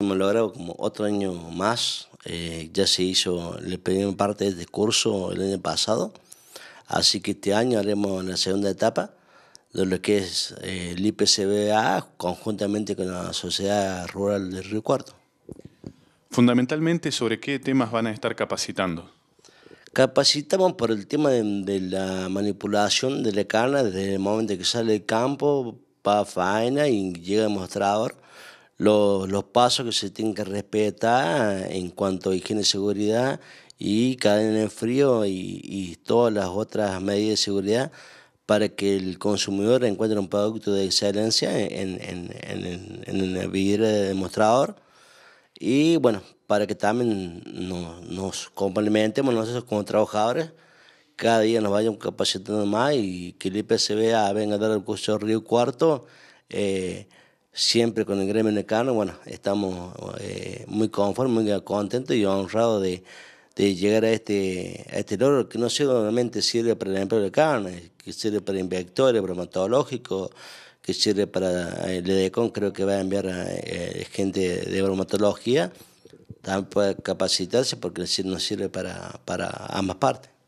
Hemos logrado como otro año más, eh, ya se hizo la primera parte de este curso el año pasado, así que este año haremos la segunda etapa de lo que es eh, el IPCBA conjuntamente con la Sociedad Rural del Río Cuarto. Fundamentalmente, ¿sobre qué temas van a estar capacitando? Capacitamos por el tema de, la manipulación de la carne desde el momento que sale del campo, para faena y llega el mostrador los, pasos que se tienen que respetar en cuanto a higiene y seguridad y cadena de frío y, todas las otras medidas de seguridad para que el consumidor encuentre un producto de excelencia en, en, en, el vidrio de demostrador y bueno, para que también nos, nos complementemos nosotros como trabajadores, cada día nos vayan capacitando más y que el IPCB venga a dar el curso Río Cuarto. Eh, siempre con el gremio necano, bueno, estamos eh, muy conformes, muy contentos y honrados de, llegar a este, a este logro que no solamente sirve para el empleo de carne, que sirve para inspectores, bromatológicos, que sirve para el EDECON, creo que va a enviar eh, gente de bromatología, también puede capacitarse porque nos sirve para, para ambas partes.